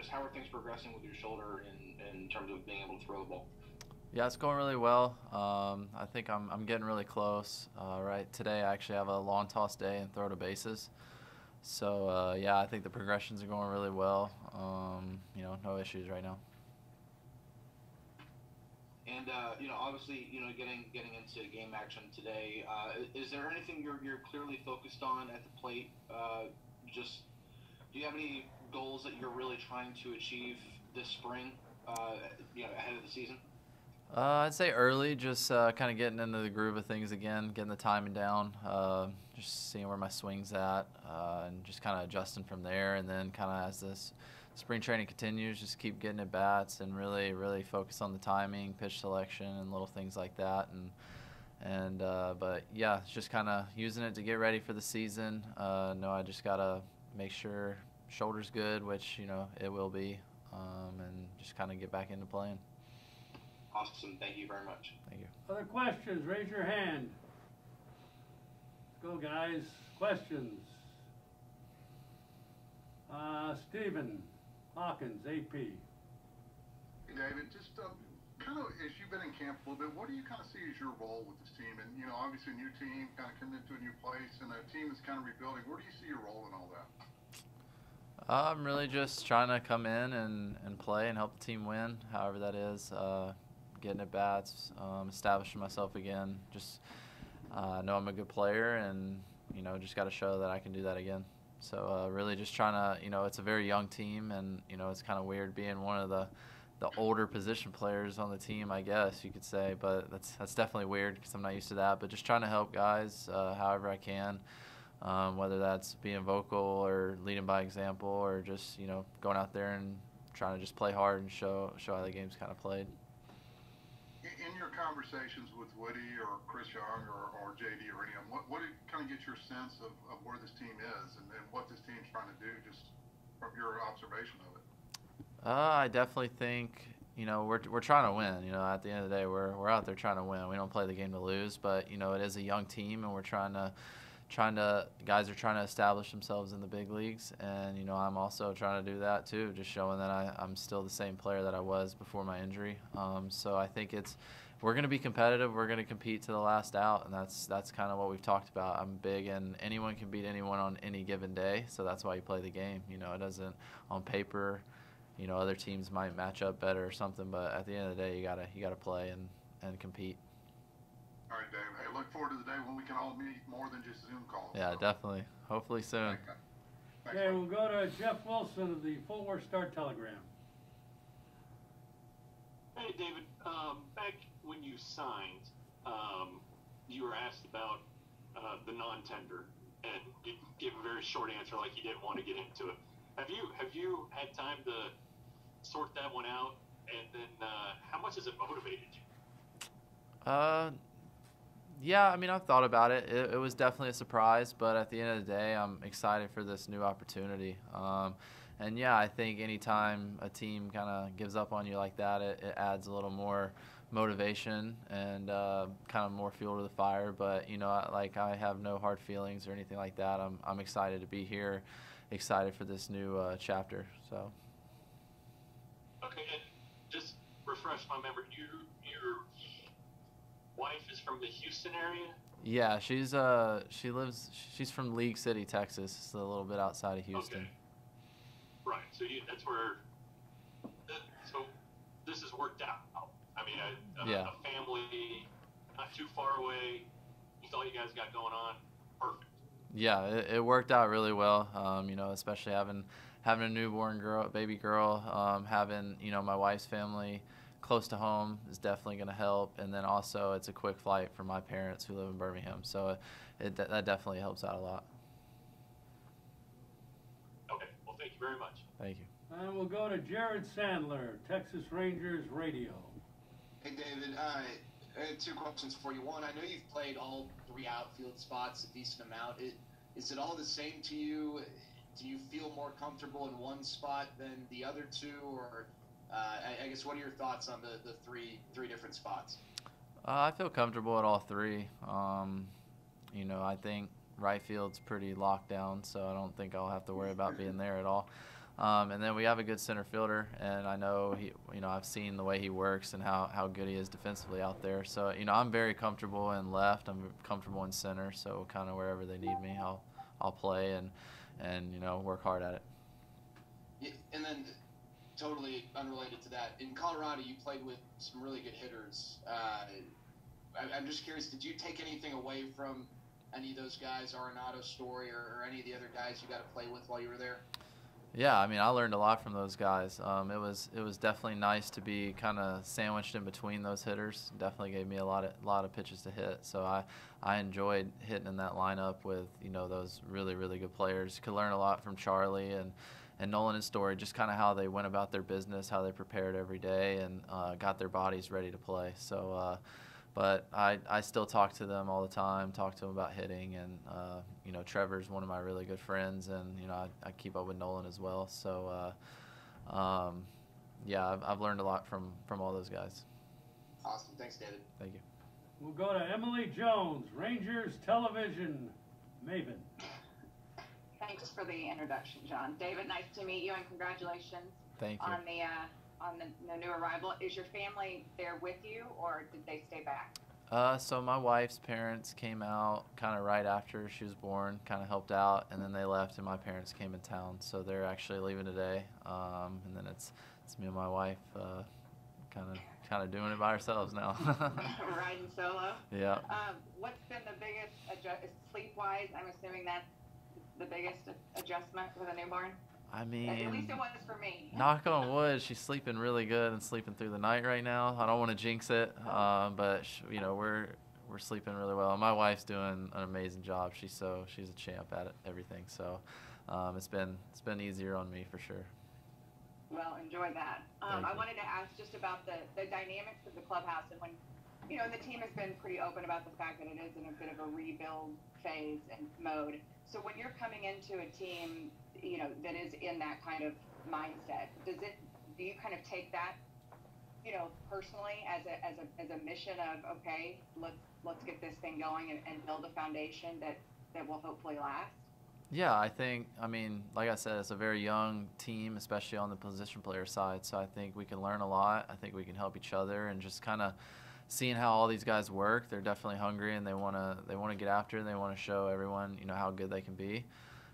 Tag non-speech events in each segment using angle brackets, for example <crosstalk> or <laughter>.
just how are things progressing with your shoulder in, in terms of being able to throw the ball? Yeah, it's going really well. Um, I think I'm, I'm getting really close. Uh, right today, I actually have a long toss day and throw to bases. So uh, yeah, I think the progressions are going really well. Um, you know, no issues right now. And uh, you know, obviously, you know, getting getting into game action today. Uh, is there anything you're you're clearly focused on at the plate? Uh, just do you have any goals that you're really trying to achieve this spring? Uh, you know, ahead of the season. Uh, I'd say early, just uh, kind of getting into the groove of things again, getting the timing down, uh, just seeing where my swing's at, uh, and just kind of adjusting from there. And then kind of as this spring training continues, just keep getting at bats and really, really focus on the timing, pitch selection, and little things like that. And and uh, but yeah, just kind of using it to get ready for the season. Uh, no, I just gotta make sure shoulder's good, which you know it will be, um, and just kind of get back into playing. Awesome. Thank you very much. Thank you. Other questions? Raise your hand. Let's go, guys. Questions? Uh, Stephen Hawkins, AP. Hey, David, just um, kind of as you've been in camp a little bit, what do you kind of see as your role with this team? And, you know, obviously a new team, kind of coming into a new place, and a team that's kind of rebuilding. Where do you see your role in all that? I'm really just trying to come in and, and play and help the team win, however that is. Uh, getting at bats, um, establishing myself again. Just uh, know I'm a good player, and you know, just got to show that I can do that again. So uh, really, just trying to, you know, it's a very young team, and you know, it's kind of weird being one of the the older position players on the team, I guess you could say. But that's that's definitely weird because I'm not used to that. But just trying to help guys uh, however I can. Um, whether that's being vocal or leading by example or just you know going out there and trying to just play hard and show show how the game's kind of played in your conversations with Woody or Chris Young or, or JD or any of them, what, what kind of get your sense of, of where this team is and, and what this team's trying to do just from your observation of it? Uh, I definitely think you know we're we're trying to win. You know, at the end of the day, we're we're out there trying to win. We don't play the game to lose, but you know it is a young team, and we're trying to trying to guys are trying to establish themselves in the big leagues, and you know I'm also trying to do that too, just showing that I, I'm still the same player that I was before my injury. Um, so I think it's we're going to be competitive. We're going to compete to the last out, and that's that's kind of what we've talked about. I'm big, and anyone can beat anyone on any given day, so that's why you play the game. You know, it doesn't on paper. You know, other teams might match up better or something, but at the end of the day, you gotta you gotta play and and compete. All right, Dave. Hey, look forward to the day when we can all meet more than just Zoom calls. Yeah, so. definitely. Hopefully soon. Okay, we'll go to Jeff Wilson of the Fort Worth Star Telegram. Hey, David. Um, back when you signed, um, you were asked about uh, the non-tender, and you gave a very short answer, like you didn't want to get into it. Have you have you had time to sort that one out? And then, uh, how much has it motivated you? Uh, yeah, I mean, I've thought about it. it. it. was definitely a surprise, but at the end of the day, I'm excited for this new opportunity. Um, and yeah, I think anytime a team kind of gives up on you like that, it, it adds a little more motivation and uh, kind of more fuel to the fire. But you know, like I have no hard feelings or anything like that. I'm I'm excited to be here, excited for this new uh, chapter. So. Okay, just refresh my memory. You wife is from the Houston area. Yeah, she's uh she lives she's from League City, Texas. It's a little bit outside of Houston. Okay. Right. So you, that's where. So this has worked out. I mean, a, a, yeah. a family not too far away. With all you guys got going on, perfect. Yeah, it, it worked out really well. Um, you know, especially having having a newborn girl, baby girl, um, having you know my wife's family close to home is definitely going to help. And then also, it's a quick flight for my parents who live in Birmingham, so it, that definitely helps out a lot. Okay, well, thank you very much. Thank you. And we'll go to Jared Sandler, Texas Rangers Radio. Hey, David. Uh, I had two questions for you. One, I know you've played all three outfield spots a decent amount. It, is it all the same to you? Do you feel more comfortable in one spot than the other two, or uh, I, I, guess what are your thoughts on the, the three three different spots? Uh, I feel comfortable at all three. Um, you know, I think right field's pretty locked down, so I don't think I'll have to worry about being there at all. Um, and then we have a good center fielder, and I know he, you know, I've seen the way he works and how, how good he is defensively out there. So, you know, I'm very comfortable in left. I'm comfortable in center. So, kind of wherever they need me, I'll, I'll play and, and you know, work hard at it. Yeah, and then, totally unrelated to that, in Colorado, you played with some really good hitters. Uh, I, I'm just curious, did you take anything away from any of those guys, Arenado, Story, or, or any of the other guys you got to play with while you were there? Yeah, I mean, I learned a lot from those guys. Um, it was it was definitely nice to be kind of sandwiched in between those hitters. Definitely gave me a lot of lot of pitches to hit. So I I enjoyed hitting in that lineup with you know those really really good players. Could learn a lot from Charlie and and Nolan and Story, just kind of how they went about their business, how they prepared every day, and uh, got their bodies ready to play. So. Uh, but I, I still talk to them all the time, talk to them about hitting, and uh, you know Trevor's one of my really good friends, and you know I, I keep up with Nolan as well. So uh, um, yeah, I've, I've learned a lot from from all those guys. Awesome, thanks, David. Thank you. We'll go to Emily Jones, Rangers Television Maven. Thanks for the introduction, John. David, nice to meet you, and congratulations Thank you. on the uh, on the, the new arrival. Is your family there with you, or did they stay back? Uh, so my wife's parents came out kind of right after she was born, kind of helped out, and then they left, and my parents came in town. So they're actually leaving today, um, and then it's it's me and my wife, kind of kind of doing it by ourselves now. <laughs> <laughs> Riding solo. yeah. Um, what's been the biggest adjust sleep wise? I'm assuming that's the biggest adjustment with a newborn. I mean, At least it was for me. knock on wood, she's sleeping really good and sleeping through the night right now. I don't want to jinx it, um, but sh- you know we're we're sleeping really well. My wife's doing an amazing job. She's so she's a champ at it, everything. So um, it's been it's been easier on me for sure. Well, enjoy that. Um, I wanted to ask just about the, the dynamics of the clubhouse and when, you know, the team has been pretty open about the fact that it is in a bit of a rebuild phase and mode. So when you're coming into a team, you know, that is in that kind of mindset, does it, do you kind of take that, you know, personally as a, as a, as a mission of, okay, let's, let's get this thing going and, and build a foundation that, that will hopefully last? Yeah, I think, I mean, like I said, it's a very young team, especially on the position player side. So I think we can learn a lot. I think we can help each other and just kind of seeing how all these guys work. They're definitely hungry and they want to they want to get after it and they want to show everyone, you know, how good they can be.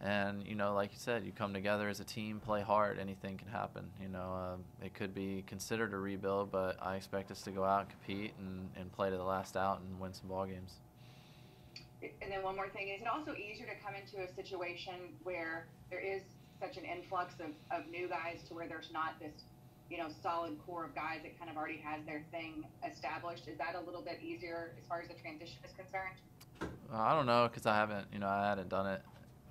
And, you know, like you said, you come together as a team, play hard, anything can happen. You know, uh, it could be considered a rebuild, but I expect us to go out and compete and, and play to the last out and win some ball games. And then one more thing, is it also easier to come into a situation where there is such an influx of, of new guys to where there's not this, you know, solid core of guys that kind of already has their thing established? Is that a little bit easier as far as the transition is concerned? Uh, I don't know because I haven't, you know, I hadn't done it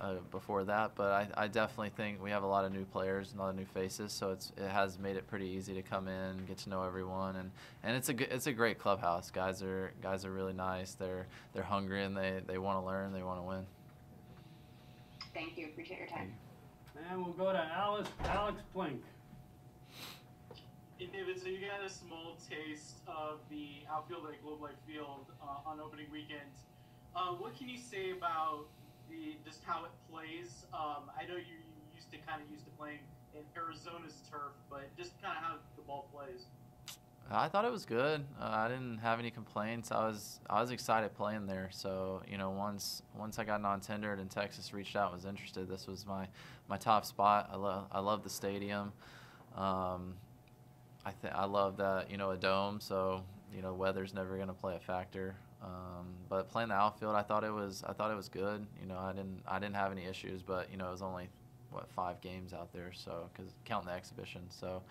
uh, before that, but I, I definitely think we have a lot of new players and a lot of new faces, so it's it has made it pretty easy to come in, get to know everyone, and, and it's a good, it's a great clubhouse. Guys are guys are really nice. They're they're hungry and they, they want to learn. They want to win. Thank you. Appreciate your time. And we'll go to Alice, Alex Plink. Got a small taste of the outfield at Globe Life Field uh, on opening weekend. Uh, what can you say about the just how it plays? Um, I know you used to kind of used to playing in Arizona's turf, but just kind of how the ball plays. I thought it was good. Uh, I didn't have any complaints. I was I was excited playing there. So you know, once once I got non-tendered and Texas reached out and was interested, this was my my top spot. I love I love the stadium. Um, I think I love that you know a dome. So you know, weather's never going to play a factor. Um, but playing the outfield, I thought it was I thought it was good. You know, I didn't I didn't have any issues. But you know, it was only what five games out there, so because counting the exhibition. So.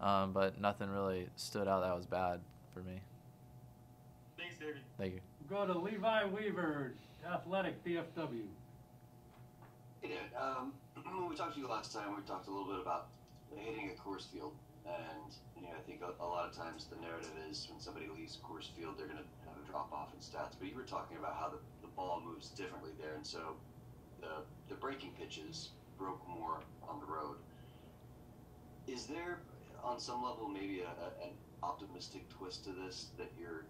Um, but nothing really stood out that was bad for me. Thanks, David. Thank you. We'll go to Levi Weaver, Athletic DFW. Hey, David. Um, <clears throat> when we talked to you last time, we talked a little bit about hitting a Coors field, and you know, I think a, a lot of times the narrative is when somebody leaves Coors field, they're going to have a drop off in stats. But you were talking about how the, the ball moves differently there, and so the the breaking pitches broke more on the road. Is there, on some level, maybe a, a, an optimistic twist to this that you're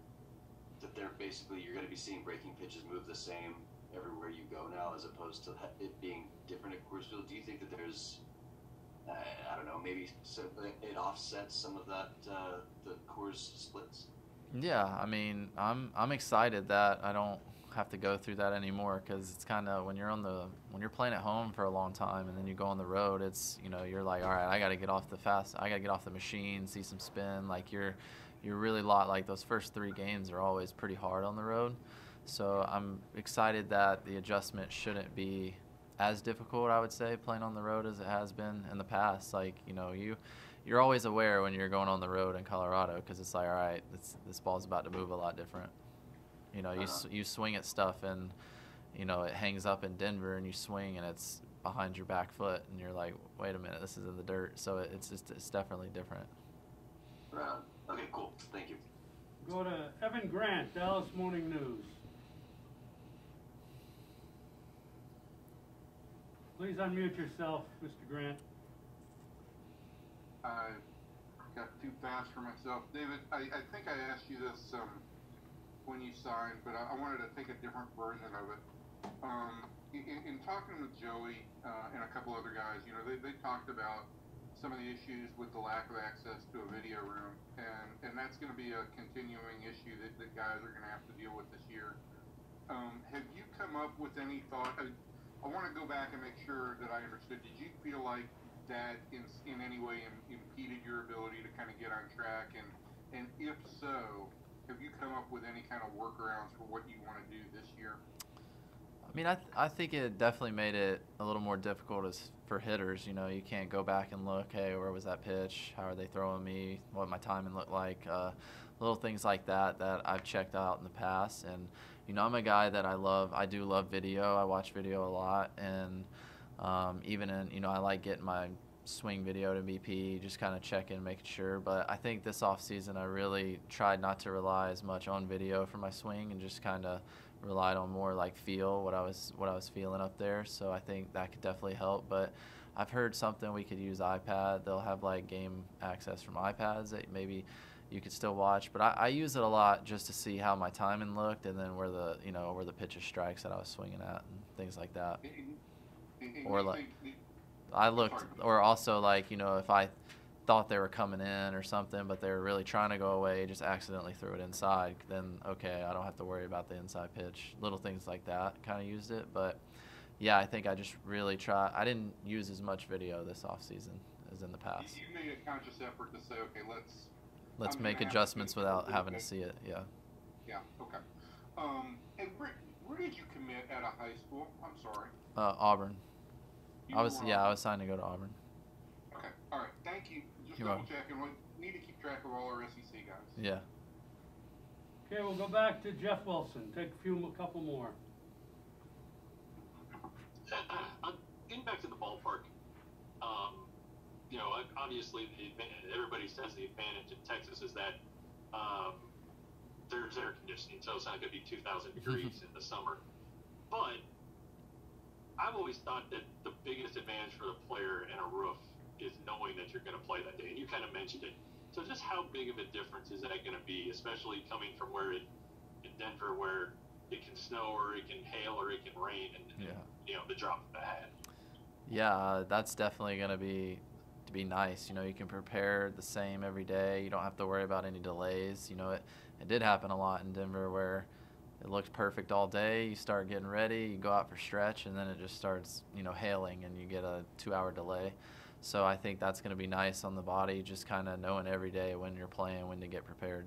that they're basically you're going to be seeing breaking pitches move the same everywhere you go now, as opposed to it being different at Coors field? Do you think that there's I, don't know, maybe so it, it offsets some of that uh, the Coors splits. Yeah, I mean, I'm I'm excited that I don't have to go through that anymore because it's kind of when you're on the when you're playing at home for a long time and then you go on the road, it's you know you're like, all right, I got to get off the fast, I got to get off the machine, see some spin. Like you're you're really lot like those first three games are always pretty hard on the road. So I'm excited that the adjustment shouldn't be as difficult, I would say, playing on the road as it has been in the past. Like you know you you're always aware when you're going on the road in Colorado because it's like, all right, this this ball's about to move a lot different. You know, you Uh-huh. you swing at stuff and you know it hangs up in Denver, and you swing and it's behind your back foot, and you're like, wait a minute, this is in the dirt. So it, it's just it's definitely different. Right. Okay, cool. Thank you. Go to Evan Grant, Dallas Morning News. Please unmute yourself, Mr. Grant. I got too fast for myself. David, I, I think I asked you this um, when you signed, but I, I wanted to take a different version of it. Um, in, in talking with Joey uh, and a couple other guys, you know, they, they talked about some of the issues with the lack of access to a video room, and, and that's going to be a continuing issue that, guys are going to have to deal with this year. Um, have you come up with any thought? I, I want to go back and make sure that I understood. Did you feel like that in, in any way impeded your ability to kind of get on track? And, and if so, have you come up with any kind of workarounds for what you want to do this year? I mean, I, th- I think it definitely made it a little more difficult as for hitters. You know, you can't go back and look, hey, where was that pitch? How are they throwing me? What my timing looked like? Uh, little things like that that I've checked out in the past. And you know, I'm a guy that I love. I do love video. I watch video a lot, and um, even in you know, I like getting my swing video to BP, just kind of checking, and making sure. But I think this off season, I really tried not to rely as much on video for my swing, and just kind of relied on more like feel what I was what I was feeling up there. So I think that could definitely help. But I've heard something we could use iPad. They'll have like game access from iPads that maybe you could still watch. But I, I use it a lot just to see how my timing looked and then where the you know where the pitches strikes that I was swinging at and things like that. Or like- I looked, or also like you know if I thought they were coming in or something, but they were really trying to go away, just accidentally threw it inside. Then okay, I don't have to worry about the inside pitch. Little things like that kind of used it, but yeah, I think I just really try. I didn't use as much video this off season as in the past. You made a conscious effort to say, okay, let's Let's I'm make gonna have to adjustments without something having to see it. Yeah. Yeah, okay. Um, and where, where did you commit at a high school? I'm sorry. Uh, Auburn. You I was yeah, on- I was signed to go to Auburn. Okay, all right, thank you. Just You're double checking. We need to keep track of all our SEC guys. Yeah. Okay, we'll go back to Jeff Wilson. Take a few, a couple more. Uh, getting back to the ballpark, you know, obviously the everybody says the advantage in Texas is that um, there's air conditioning, so it's not going to be 2,000 degrees in the summer. But I've always thought that the biggest advantage for the player in a roof is knowing that you're going to play that day, and you kind of mentioned it. So just how big of a difference is that going to be, especially coming from where it, in Denver, where it can snow or it can hail or it can rain, and Yeah. you know the drop of a hat. Yeah, uh, that's definitely going to be to be nice. You know, you can prepare the same every day. You don't have to worry about any delays. You know, it, it did happen a lot in Denver where it looked perfect all day. You start getting ready, you go out for stretch, and then it just starts, you know, hailing and you get a two hour delay. So I think that's going to be nice on the body, just kind of knowing every day when you're playing, when to get prepared.